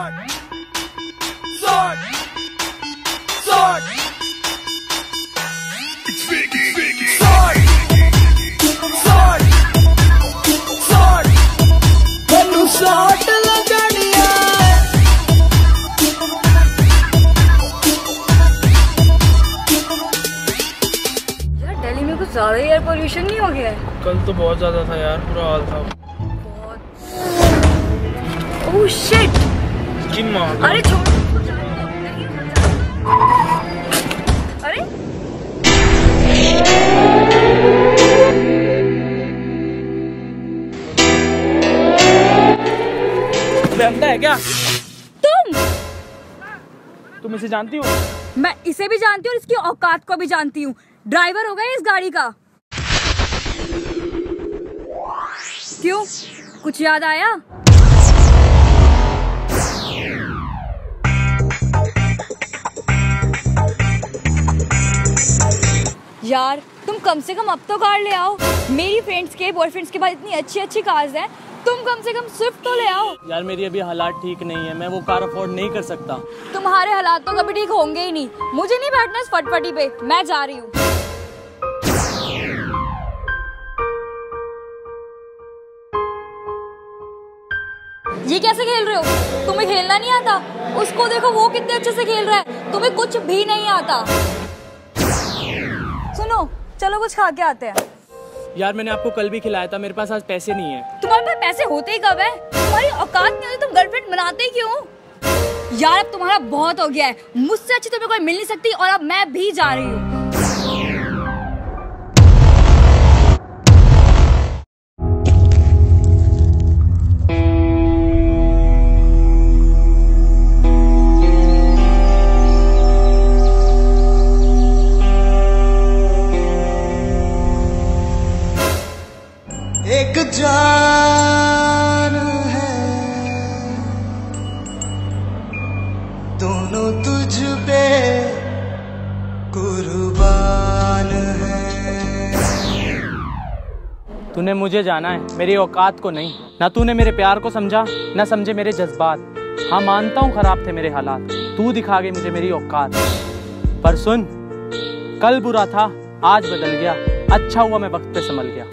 Suck! Suck! Suck! It's Vicky! Vicky! Suck! Suck! Suck! Tenu suck lagniya यार दिल्ली में कुछ ज़्यादा ही एयर पोल्यूशन नहीं हो गया है कल तो बहुत ज़्यादा था यार पूरा हाल था बहुत ओह शिट जिम मार अरे। है क्या? तुम। तुम इसे जानती हो? मैं इसे भी जानती हूँ इसकी औकात को भी जानती हूँ। ड्राइवर हो गए इस गाड़ी का। क्यों? कुछ याद आया? यार तुम कम से कम अब तो कार ले आओ। मेरी फ्रेंड्स के बॉयफ्रेंड्स के पास इतनी अच्छी अच्छी कार्स हैं तुम कम से कम स्विफ्ट तो ले आओ। यार मेरी अभी हालात ठीक नहीं है मैं वो कार अफोर्ड नहीं कर सकता। तुम्हारे हालात तो कभी ठीक होंगे ही नहीं। मुझे नहीं बैठना इस फटफटी पे मैं जा रही हूँ। ये कैसे खेल रहे हो? तुम्हें खेलना नहीं आता? उसको देखो वो कितने अच्छे से खेल रहा है। तुम्हें कुछ भी नहीं आता। सुनो चलो कुछ खा के आते हैं। यार मैंने आपको कल भी खिलाया था मेरे पास आज पैसे नहीं है। तुम्हारे पास पैसे होते ही कब है? तुम्हारी औकात नहीं होती तुम गर्लफ्रेंड बनाते ही क्यों? यार अब तुम्हारा बहुत हो गया है। मुझसे अच्छी तुम्हें कोई मिल नहीं सकती और अब मैं भी जा रही हूँ। एक जान है। दोनों तुझ पे कुर्बान है। तूने मुझे जाना है, मेरी औकात को नहीं। ना तूने मेरे प्यार को समझा, ना समझे मेरे जज्बात। हाँ मानता हूँ खराब थे मेरे हालात। तू दिखा गई मुझे मेरी औकात। पर सुन, कल बुरा था, आज बदल गया। अच्छा हुआ मैं वक्त पे संभल गया।